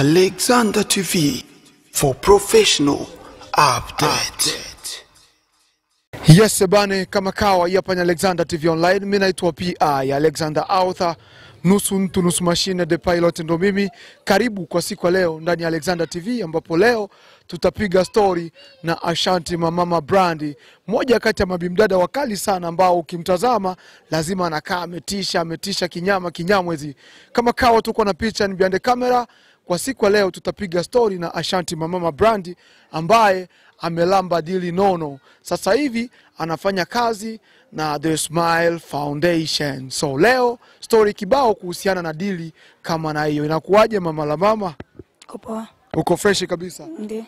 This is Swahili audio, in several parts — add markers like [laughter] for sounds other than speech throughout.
Alexander TV for professional update. Yes bane, kama kawa hapa ni Alexander TV Online. Mimi naitwa PI Alexander Author, nusu mtu nusu mashine, the pilot ndo mimi. Karibu kwa siku ya leo ndani ya Alexander TV, ambapo leo tutapiga story na Ashanti Mamama Brandi, moja kati ya mabimdada wakali sana ambao ukimtazama lazima anakaa ametisha, ametisha kinyama kinyamwezi. Kama kawa tuko na picha ni behind the camera kwa siku ya leo tutapiga stori na Ashanti Mamama Brandi ambaye amelamba dili nono. Sasa hivi anafanya kazi na The Smile Foundation. So leo stori kibao kuhusiana na dili kama na hiyo. Inakuwaje mama la mama? Uko poa? Uko freshi kabisa? Ndio.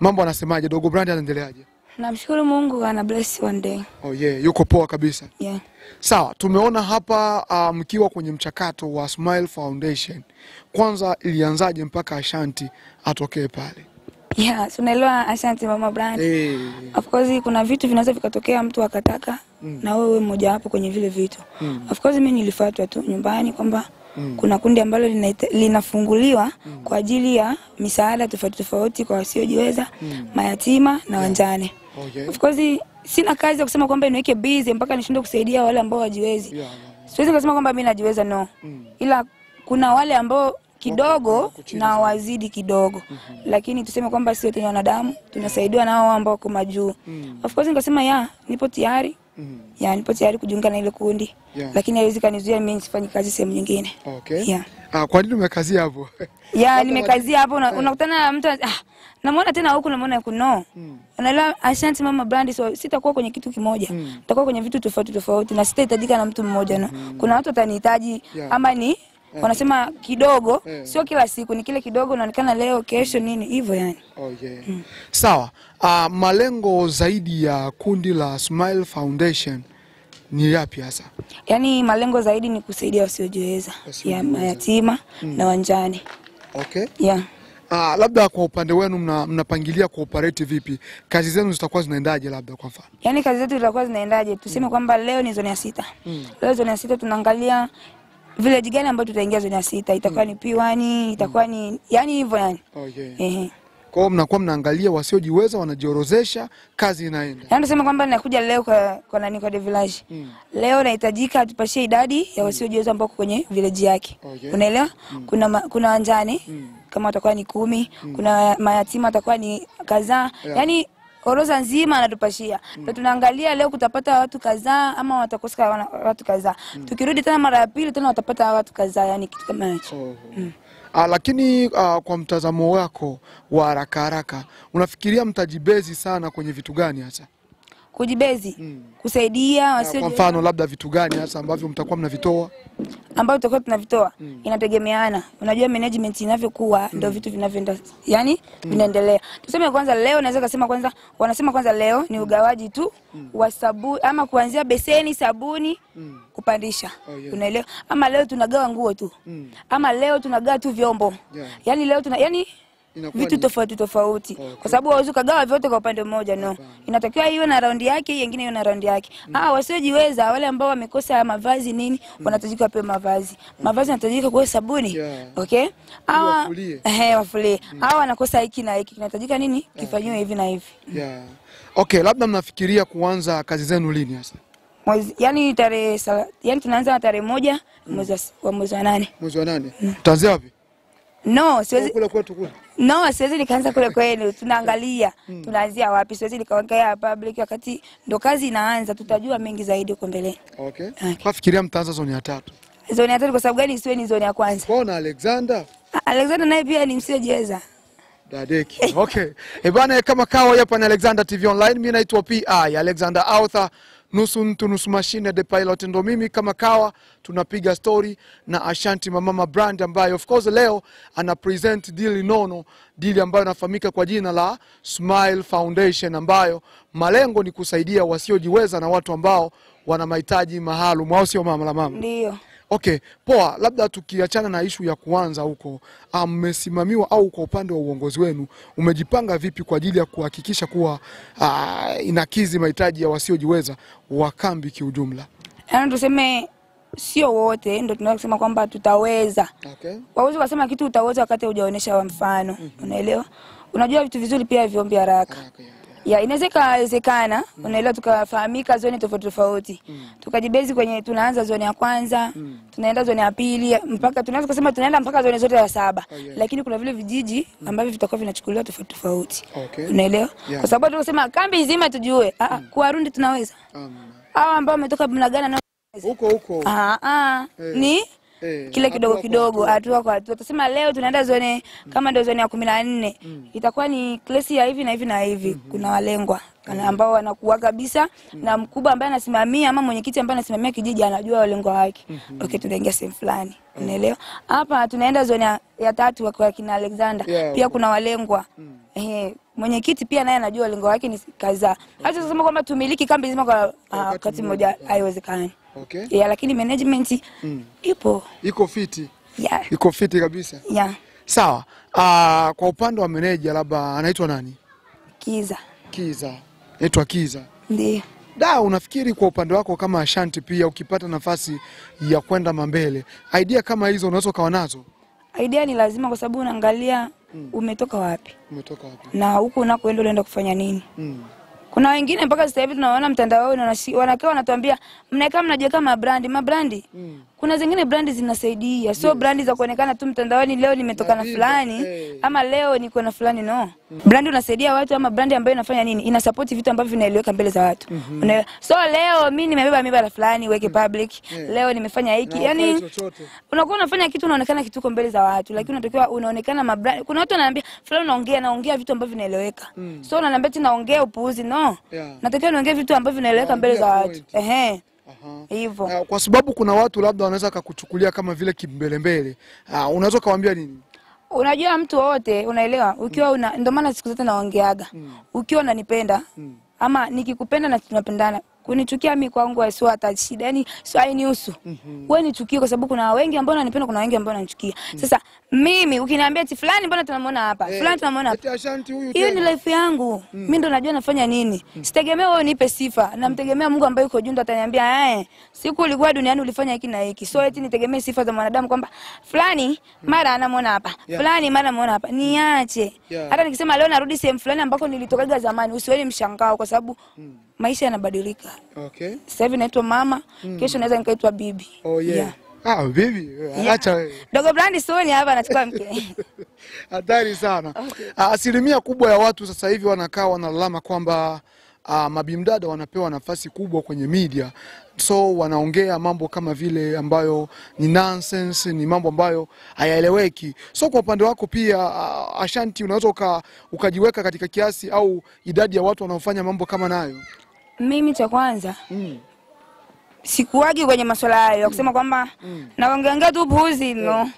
Mambo anasemaje? Dogo Brandi anaendeleaje? Namshukuru Mungu ana bless one day. Oh yeah, yuko poa kabisa. Yeah. Sawa, tumeona hapa uh, mkiwa kwenye mchakato wa Smile Foundation. Kwanza ilianzaje mpaka Ashanti atokee pale? Yeah, so unaelewa Ashanti Mama Brand. Hey. Of course kuna vitu vinaweza vikatokea mtu akataka mm. na wewe mmoja wapo kwenye vile vitu. Mm. Of course mimi nilifuatwa tu nyumbani kwamba Mm. kuna kundi ambalo linafunguliwa mm. kwa ajili ya misaada tofauti tofauti kwa wasiojiweza, mm. mayatima na yeah. wanjane. Okay. Of course sina kazi ya kusema kwamba niweke busy mpaka nishinde kusaidia wale ambao hawajiwezi. Yeah, yeah, yeah. Siwezi kusema kwamba mimi najiweza no. Mm. Ila kuna wale ambao kidogo na wazidi kidogo. mm -hmm. Lakini tuseme kwamba sisi wote ni wanadamu, tunasaidiwa na wao ambao wako majuu. mm. Of course nikasema ya, nipo tayari. mm. Ya, nipo tayari kujiunga na ile kundi. Yeah. Lakini haiwezi kanizuia mimi nisifanye kazi sehemu nyingine. Okay. Yeah. Ah, kwa nini umekazia hapo? [laughs] Ya, nimekazia hapo una- unakutana na mtu ah, namuona tena huku namuona huku no. Unaelewa Ashanti Mama Brand so sitakuwa kwenye kitu kimoja. Nitakuwa kwenye vitu tofauti tofauti na sitahitajika na mtu mmoja no. Kuna watu watanihitaji Yeah. ama ni yeah. wanasema kidogo, Yeah. sio kila siku, ni kile kidogo unaonekana leo, kesho nini hivyo yani. Oh, yeah. Sawa. Ah, malengo zaidi ya kundi la Smile Foundation ni yapi hasa? Yaani malengo zaidi ni kusaidia wasiojiweza, ya mayatima na wanjane. Okay. Yeah. Ah, labda kwa upande wenu mnapangilia mna, kuoperate vipi? Kazi zenu zitakuwa zinaendaje labda kwa mfano? Yaani kazi zetu zitakuwa zinaendaje? Tuseme kwamba leo ni zoni ya sita. Leo zoni ya sita tunaangalia village gani ambayo tutaingia zoni ya sita. Itakuwa ni P1, itakuwa ni yani hivyo yani. Okay. Ehe. Kwa hiyo mnakuwa mnaangalia wasiojiweza wanajiorozesha, kazi inaenda. Yaani tuseme kwamba nakuja leo kwa kwa nani kwa the village. Leo nahitajika atupashie idadi ya wasiojiweza ambao wako kwenye village yake. Okay. Unaelewa? Mm. Kuna ma, kuna mm. kama watakuwa ni kumi, mm. kuna mayatima watakuwa ni kadhaa. Yeah. Yaani orodha nzima anatupashia. Ndio tunaangalia leo kutapata watu kadhaa ama watakosa watu kadhaa. mm. Tukirudi tena mara ya pili tena watapata watu kadhaa, yani kitu kama hicho. Oh. Ah, lakini ah, kwa mtazamo wako wa haraka haraka unafikiria mtajibezi sana kwenye vitu gani hasa? Kujibezi, mm. kusaidia wasio. Kwa mfano labda vitu gani hasa ambavyo mtakuwa mnavitoa? ambayo tutakuwa tunavitoa mm. inategemeana. Unajua management inavyokuwa mm. ndio vitu vinavyoenda, yani mm. vinaendelea. Tuseme kwanza leo, naweza kusema kwanza, wanasema kwanza leo ni ugawaji tu mm. wa sabuni ama kuanzia beseni, sabuni mm. kupandisha, Oh, yeah. unaelewa? Ama leo tunagawa nguo tu, mm. ama leo tunagawa tu vyombo, Yeah. yani leo tuna yani vitu tofauti tofauti Okay. kwa sababu hawezi ukagawa vyote kwa upande mmoja no. Inatakiwa iwe na raundi yake, nyingine iwe na raundi yake. Mm. Ah, wasiojiweza wale ambao wamekosa mavazi nini, mm. wanahitajika wapewe mavazi. Mavazi yanahitajika kwa sabuni. Yeah. Okay? Hawa wafulie. eh, wafulie. Hawa wanakosa hiki na hiki, kinahitajika nini? Kifanywe hivi na hivi. Yeah. Okay, labda mnafikiria kuanza kazi zenu lini hasa? Mwezi, yani tarehe yani tunaanza tarehe moja mwezi wa wa mwezi wa nane. Mwezi wa nane. Tutaanzia wapi? No, siwezi kula kwetu kule. No, siwezi nikaanza kule kwenu, tunaangalia tunaanzia wapi. Siwezi nikaongea public wakati ndo kazi inaanza, tutajua mengi zaidi huko mbele. Okay. Okay. Kwa fikiria mtaanza zoni ya tatu. Zoni ya tatu kwa sababu gani isiwe ni zoni ya kwanza? Kwa na Alexander Ah, Alexander naye pia ni msiojeza. Dadeki. Okay. Eh, bana, kama kawa hapa na Alexander TV Online, mimi naitwa PI Alexander Author, nusu mtu nusu mashine, the pilot ndo mimi. Kama kawa tunapiga stori na Ashanti Mamama Brand ambaye of course leo ana present deal nono, deal ambayo inafahamika kwa jina la Smile Foundation, ambayo malengo ni kusaidia wasiojiweza na watu ambao wana mahitaji maalum, au sio mama la mama? Ndio. Okay, poa. Labda tukiachana na ishu ya kuanza huko, ah, mmesimamiwa au kwa upande wa uongozi wenu umejipanga vipi kwa ajili ya kuhakikisha kuwa uh, inakizi mahitaji ya wasiojiweza wa kambi kiujumla? Yaani tuseme sio wote ndo tunaweza kusema kwamba tutaweza Okay. wawezi wasema kitu utaweza wakati hujaonyesha wa mfano unaelewa unajua vitu vizuri pia viombi haraka Okay. Ya inaweza ikawezekana unaelewa tukafahamika zoni tofauti tofauti mm. tukajibezi kwenye tunaanza zoni ya kwanza mm. tunaenda zoni ya pili mpaka tunaweza kusema tunaenda mpaka zoni zote ya saba Oh, yeah. lakini kuna vile vijiji ambavyo vitakuwa vinachukuliwa tofauti tofauti Okay. unaelewa Yeah. kwa sababu tukasema kambi nzima tujue ah, kwa rundi tunaweza Um, hao ambao wametoka mnagana na huko huko ah, ah, Hey. ni eh, kile kidogo kidogo hatua. kwa hatua. Tusema leo tunaenda zone kama ndio zone ya kumi na nne. Itakuwa ni klesi ya hivi na hivi na hivi. Kuna walengwa kana ambao wanakuwa kabisa na mkubwa ambaye anasimamia ama mwenyekiti ambaye anasimamia kijiji anajua walengwa wake. Okay tunaingia sehemu fulani. Unaelewa? Hapa tunaenda zone ya, ya tatu kwa kina Alexander. Yeah. pia kuna walengwa. Eh, mwenyekiti pia naye anajua lengo wake ni kadhaa. Hata kusema kwamba tumiliki kambi nzima kwa ah, wakati mmoja haiwezekani Okay. yeah, lakini management mm. ipo Iko fiti. yeah. Iko fiti kabisa. Yeah. Sawa. Uh, kwa upande wa meneja labda anaitwa nani? Kiza Kiza. Naitwa Kiza. ndio Da, unafikiri kwa upande wako kama Ashanti pia ukipata nafasi ya kwenda mambele, idea kama hizo unaweza ukawa nazo? idea ni lazima, kwa sababu unaangalia mm. umetoka wapi Umetoka wapi? na huko unakoenda unaenda kufanya nini. Mm. Kuna wengine mpaka sasa hivi tunaona mtandaoni wanakaa wanatuambia mnaeka mnajiweka mabrandi mabrandi. Kuna zingine brandi zinasaidia, sio yes. brandi za kuonekana tu mtandaoni, leo nimetoka na fulani hey. ama leo niko na fulani. No, mm. brandi unasaidia watu, ama brandi ambayo inafanya nini, ina support vitu ambavyo vinaeleweka mbele za watu. mm -hmm. So leo mi nimebeba mimba la fulani, weke public. yeah. Leo nimefanya hiki, yani unakuwa unafanya kitu unaonekana kituko mbele za watu, lakini unatakiwa unaonekana mabrandi. Kuna watu wananiambia fulani unaongea naongea vitu ambavyo vinaeleweka. mm. So unaniambia tena naongea upuuzi. No. Yeah. Natakiwa niongee vitu ambavyo vinaeleweka mbele za watu. Ehe. Aha. Hivyo. Uh, kwa sababu kuna watu labda wanaweza kakuchukulia kama vile kimbelembele. Uh, unaweza ukawaambia nini? Unajua mtu wote unaelewa, ukiwa una ndio maana siku zote naongeaga. Ukiwa unanipenda ama nikikupenda na tunapendana kunichukia mi kwangu sio hata shida, yani sio hainihusu. Wewe nichukie kwa sababu kuna wengi ambao wananipenda, kuna wengi ambao wananichukia. mm -hmm. Sasa mimi ukiniambia eti fulani mbona tunamwona hapa, Eh, fulani tunamwona hapa, Ashanti huyu hiyo ni life yangu mm -hmm. Mimi ndo najua nafanya nini mm -hmm. sitegemea wewe unipe sifa namtegemea mungu ambaye yuko juu ndo ataniambia eh siku ulikuwa duniani ulifanya hiki na hiki so eti nitegemee sifa za mwanadamu kwamba fulani mara anamwona hapa Yeah. fulani mara anamwona hapa niache Yeah. hata nikisema leo narudi sehemu fulani ambako nilitokaga zamani usiweni mshangao kwa sababu maisha yanabadilika Okay. sasa hivi naitwa mama mm. kesho naweza nikaitwa bibi Oh yeah. yeah. Ah, bibi, Yeah. acha wewe. dogo brandi soni hapa anachukua mke [laughs] Hatari sana. Okay. Asilimia kubwa ya watu sasa hivi wanakaa wanalalama kwamba uh, mabimdada wanapewa nafasi kubwa kwenye media, so wanaongea mambo kama vile ambayo ni nonsense, ni mambo ambayo hayaeleweki. So kwa upande wako pia uh, Ashanti, unaweza uka, ukajiweka katika kiasi au idadi ya watu wanaofanya mambo kama nayo? Mimi cha kwanza Mm. sikuwagi kwenye masuala hayo ya kusema kwamba mm. naongeongea tu puuzi no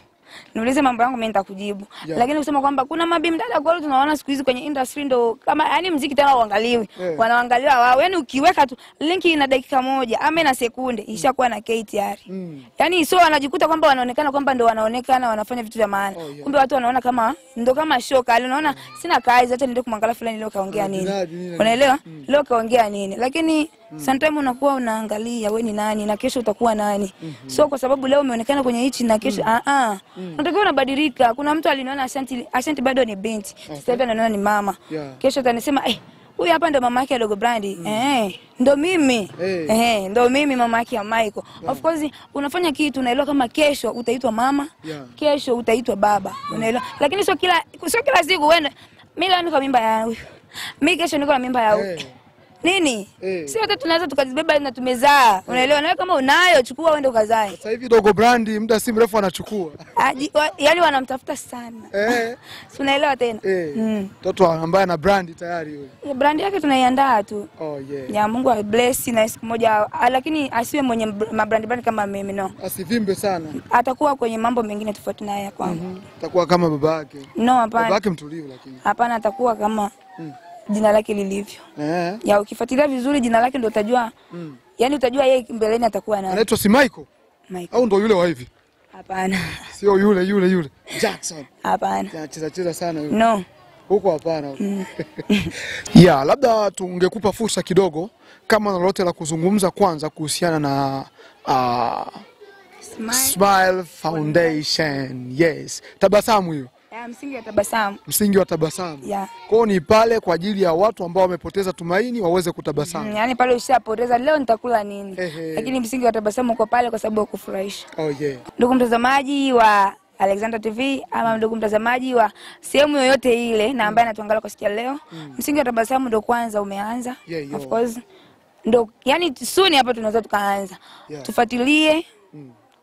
niulize mambo yangu mimi nitakujibu Yeah. lakini kusema kwamba kuna mabimdada kweli tunaona siku hizi kwenye industry ndo kama yani mziki tena uangaliwi Yeah. wanaangaliwa wao yani ukiweka tu linki ina dakika moja ama ina sekunde ishakuwa na K tayari Mm. yani sio wanajikuta kwamba wanaonekana kwamba ndo wanaonekana wanafanya vitu vya maana Oh, yeah. kumbe watu wanaona kama ndo kama show kali unaona sina kazi hata niende kumwangalia fulani leo kaongea nini Unaelewa? Mm. unaelewa leo kaongea nini lakini sometime unakuwa unaangalia we ni nani na kesho utakuwa nani Mm -hmm. so kwa sababu leo umeonekana kwenye hichi na kesho mm. ah ah Mm. unatakiwa unabadilika kuna mtu aliniona Ashanti Ashanti bado ni binti Okay. sasa hivi ananiona ni mama Yeah. kesho atanisema eh huyu hapa ndo mama yake ya Dogo Brandi Mm. eh ndo mimi Hey. eh ndo mimi mama yake ya Michael of course unafanya kitu unaelewa kama kesho utaitwa mama Yeah. kesho utaitwa baba unaelewa lakini sio kila sio kila siku wewe mimi leo niko mimba ya huyu mimi kesho niko na mimba ya huyu Eh. Nini Eh. si wote tunaweza tukazibeba na tumezaa unaelewa nawe kama unayo chukua uende ukazae Sasa hivi Dogo Brandi muda si mrefu anachukua. Wa- yaani wanamtafuta sana Eh. [laughs] si unaelewa tena Eh. Mm. Mtoto ambaye ana brandi tayari yule. brandi yake tunaiandaa tu Oh yeah. ya Mungu abless na siku moja lakini asiwe mwenye br- mabrandi brandi kama mimi no Asivimbe sana. atakuwa kwenye mambo mengine tofauti na haya kwangu Atakuwa kama baba yake. no Baba hapana yake mtulivu lakini. hapana atakuwa kama jina lake lilivyo Eh. ya ukifuatilia vizuri jina lake ndio utajua Mm. Yaani utajua yeye mbeleni atakuwa nani. Anaitwa si Michael Michael. au ndio yule wa hivi? hapana [laughs] Sio yule yule yule. Jackson. hapana Anacheza cheza sana yule. no Huko hapana. Mm. [laughs] Yeah, labda tungekupa fursa kidogo kama na lolote la kuzungumza kwanza kuhusiana na uh, Smile. Smile Foundation. Yes. Tabasamu hiyo. Ya, msingi wa tabasamu. Msingi wa tabasamu. Ya. Kwao ni pale kwa ajili ya watu ambao wamepoteza tumaini waweze kutabasamu. Mm, yaani pale ushapoteza leo nitakula nini, Hey, hey. lakini msingi wa tabasamu uko pale kwa sababu ya kufurahisha. Oh yeah. Ndugu mtazamaji wa Alexander TV ama ndugu mtazamaji wa sehemu yoyote ile na ambaye anatuangalia kwa siku leo, mm. msingi wa tabasamu ndio kwanza umeanza. Yeah. Of course Ndio, yani soon hapa tunaweza tukaanza. Yeah. Tufuatilie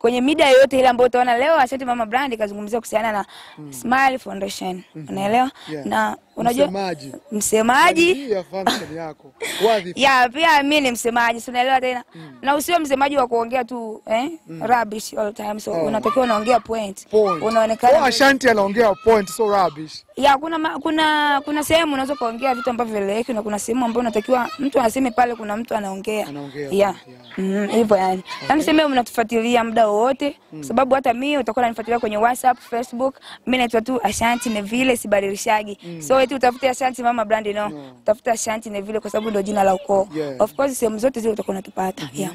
kwenye mida yoyote ile ambayo utaona leo Asante Mama Brand kazungumzia kuhusiana na Smile Foundation. Unaelewa? Yeah. Na unajua Msemaji. msemaji ya function yako. [laughs] Ya pia mimi ni msemaji si unaelewa tena mm. na usiwe msemaji wa kuongea tu eh? mm. rubbish all the time so Oh. unatakiwa unaongea point, Point. unaonekana Oh, Ashanti anaongea point so rubbish. ya kuna ma, kuna kuna sehemu unaweza kuongea vitu ambavyo vieleweki na kuna sehemu ambayo unatakiwa mtu aseme pale kuna mtu anaongea Anaongea, ya yeah. Mhm, hivyo yani Na sema mnatufuatilia muda wowote sababu hata mimi utakuwa unanifuatilia kwenye WhatsApp, Facebook mimi naitwa tu Ashanti Neville sibadilishagi so eti utafute Ashanti Mama Brand no, utafuta Ashanti vile kwa sababu ndio jina la ukoo Yeah. of course sehemu zote zile utakuwa unatupata yeah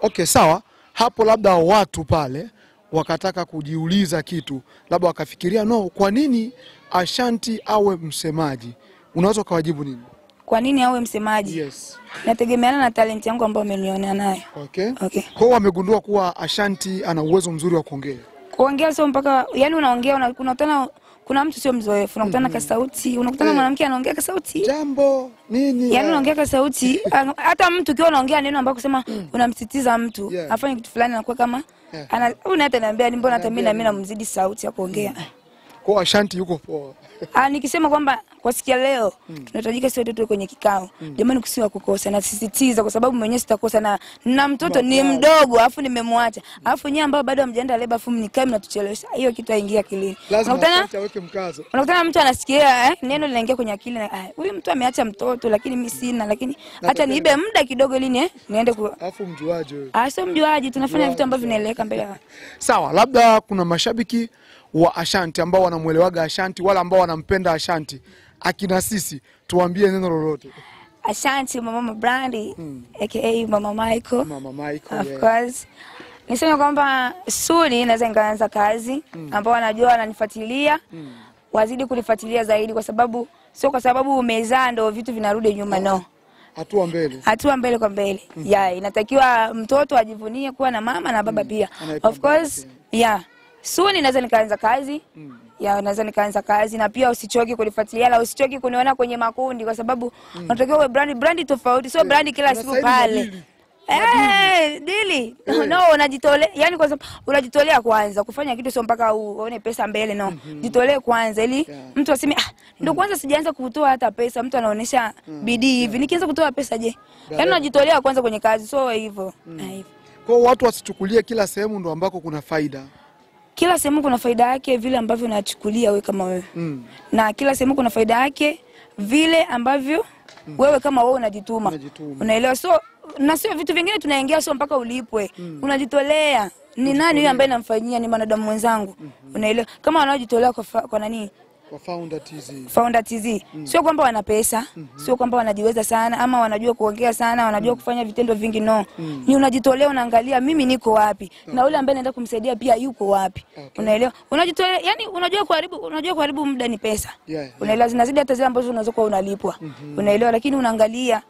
Okay, sawa. Hapo labda watu pale wakataka kujiuliza kitu, labda wakafikiria no, kwa nini Ashanti awe msemaji? Unaweza ukawajibu nini? kwa nini awe msemaji Yes. nategemeana na talent yangu ambayo umenionea nayo Okay. Okay. Kwa hiyo wamegundua kuwa Ashanti ana uwezo mzuri wa kuongea. kuongea sio mpaka yani unaongea una- unakutana kuna mtu sio mzoefu unakutana ka sauti unakutana Eh. mwanamke anaongea ka sauti Jambo nini? yani Ah, unaongea ka sauti [laughs] hata mtu ukiwa unaongea neno ambao kusema unamsitiza mtu afanye kitu fulani anakuwa kama Yeah. ana hata niambia ni mbona hata mimi na mimi namzidi sauti ya kuongea Kwa Ashanti yuko poa. Ah, nikisema kwamba kwa siku ya leo tunahitajika sote tuwe kwenye kikao. Jamani, kusiwa kukosa, na sisitiza kwa sababu mwenyewe sitakosa, na na mtoto ni mdogo, afu nimemwacha, alafu nyewe ambao bado hamjaenda leba, afu mnikae mnatuchelewesha, hiyo kitu haingia akilini. Lazima Unakutana? Aweke mkazo. unakutana mtu anasikia eh, neno linaingia kwenye akili na ah, huyu mtu ameacha mtoto, lakini mimi sina, lakini hata niibe muda kidogo ili ni- niende ku Alafu mjuaje wewe? ah, sio mjuaje tunafanya vitu ambavyo vinaeleweka mbele [laughs] Sawa, labda kuna mashabiki wa Ashanti ambao wanamwelewaga Ashanti, wala ambao wanampenda Ashanti, akina sisi, tuambie neno lolote. Ashanti Mama Brandi hmm. aka Mama Michael. Mama Michael, Of yeah. course. Niseme kwamba suni naweza nikaanza kazi ambao wanajua wananifuatilia wazidi kunifuatilia zaidi, kwa sababu sio kwa sababu umezaa ndo vitu vinarudi nyuma, no, Hatua mbele. hatua mbele kwa mbele. Yeah, inatakiwa mtoto ajivunie kuwa na mama na baba pia. Anaipambana Of course, yeah. Suni naweza nikaanza kazi mm. ya naweza nikaanza kazi na pia usichoki kunifuatilia na usichoki kuniona kwenye makundi, kwa sababu mm. unatakiwa uwe brandi brandi tofauti, sio brandi kila siku pale. Eh, dili no, unajitolea yani, kwa sababu unajitolea kwanza kufanya kitu, sio mpaka uone pesa mbele. No, jitolee kwanza, ili Yeah. mtu aseme ah, ndio kwanza sijaanza kutoa hata pesa. Mtu anaonyesha bidii hivi, nikianza kutoa pesa je? Yani unajitolea kwanza kwenye kazi, so hivyo mm. hivyo. Kwa watu wasichukulie kila sehemu ndo ambako kuna faida. Kila sehemu kuna faida yake vile ambavyo unachukulia wewe kama wewe Mm. na kila sehemu kuna faida yake vile ambavyo mm. wewe kama wewe unajituma, Unajituma. unaelewa. So na sio vitu vingine tunaingia, sio mpaka ulipwe, mm. unajitolea. Ni nani huyo ambaye namfanyia? Ni mwanadamu mwenzangu, mm -hmm. unaelewa. Kama wanaojitolea kwa, kwa nani Kwa founder TZ. Founder TZ sio kwamba wana pesa, mm -hmm. sio kwamba wanajiweza sana ama wanajua kuongea sana, wanajua mm. kufanya vitendo vingi, no. Mm. Ni unajitolea, unaangalia mimi niko wapi na yule ambaye naenda kumsaidia pia yuko wapi, Okay. unaelewa. Unajitolea, yani unajua kuharibu, unajua kuharibu muda ni pesa, Yeah, yeah. unaelewa, zinazidi hata zile ambazo unaweza kuwa unalipwa, Mm -hmm. unaelewa, lakini unaangalia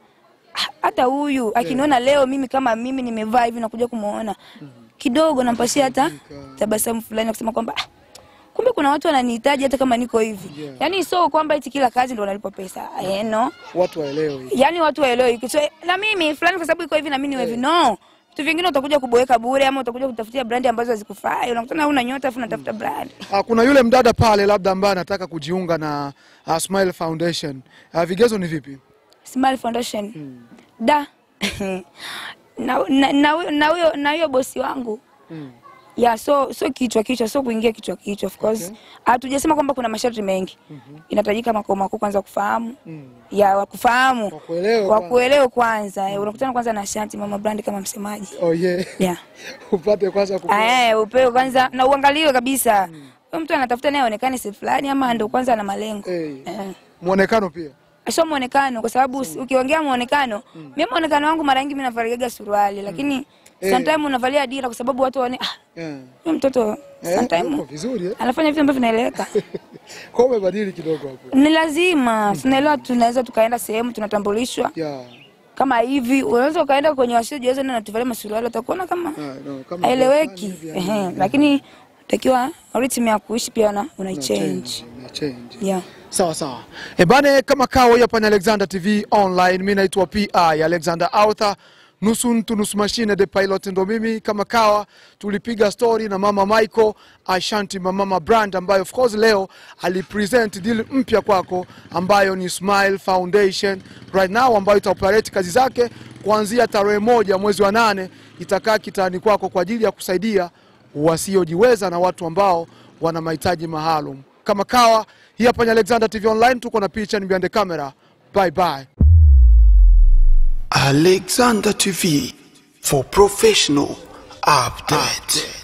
hata huyu akiniona leo mimi kama mimi nimevaa hivi nakuja kumuona Mm -hmm. kidogo, nampashia hata tabasamu fulani na kusema kwamba ah, kuna watu wananihitaji hata kama niko hivi Yeah. yani so kwamba eti kila kazi ndo wanalipwa pesa eh, no Watu waelewe. yani watu waelewe hiki. so, na mimi fulani kwa sababu iko hivi na mimi niwe hivi no vitu vingine utakuja kuboeka bure ama utakuja kutafutia brandi ambazo hazikufai unakutana una nyota afu unatafuta brand Ah, kuna yule mdada pale labda ambaye anataka kujiunga na uh, Smile Foundation. Uh, vigezo ni vipi? Smile Foundation da na na na huyo- na huyo bosi wangu Mm. Ya so so kichwa kichwa so kuingia kichwa kichwa of course hatujasema kwamba kuna masharti mengi mm -hmm. inahitajika makao makuu kwanza kufahamu Mm. ya wakufahamu Wakuelewe kwanza. kwanza eh, unakutana kwanza na Shanti Mama Brand kama msemaji Oh yeah. yeah. [laughs] Upate kwanza kupewa. Eh, upewe kwanza na uangaliwe kabisa mm. mtu anatafuta naye aonekane si fulani ama ndio kwanza ana malengo hey. eh. Muonekano pia. sio muonekano kwa sababu mm. ukiongea muonekano mm. mimi muonekano wangu mara nyingi mimi navaliaga suruali lakini Eh. Sometimes unavalia dira kwa sababu watu waone ah, Yeah. mtoto Eh, sometimes vizuri eh? anafanya vitu ambavyo vinaeleweka. [laughs] Kwa hiyo umebadili kidogo hapo. Ni lazima tunaelewa, tunaweza tukaenda sehemu tunatambulishwa Yeah. kama hivi, unaweza ukaenda kwenye wasiojiweza na tuvalia masuruali, utakuona kama Ah, no, kama haeleweki, hivi, yani, ehe, yeah. lakini takiwa rhythm ya kuishi pia na unaichange. Una change. Yeah. Sawa sawa. E bane, kama kawa hapa ni Alexander TV online. Mimi naitwa PI Alexander Arthur, nusu mtu nusu mashine the pilot, ndo mimi. Kama kawa tulipiga story na mama Michael Ashanti, mama brand ambayo of course leo alipresent deal mpya kwako ambayo ni Smile Foundation right now ambayo itaoperate kazi zake kuanzia tarehe moja mwezi wa nane, itakaa kitani kwako kwa ajili ya kusaidia wasiojiweza na watu ambao wana mahitaji maalum. Kama kawa hii hapa ni Alexander TV online, tuko na picha ni behind camera. Bye bye. Alexander TV for professional updates.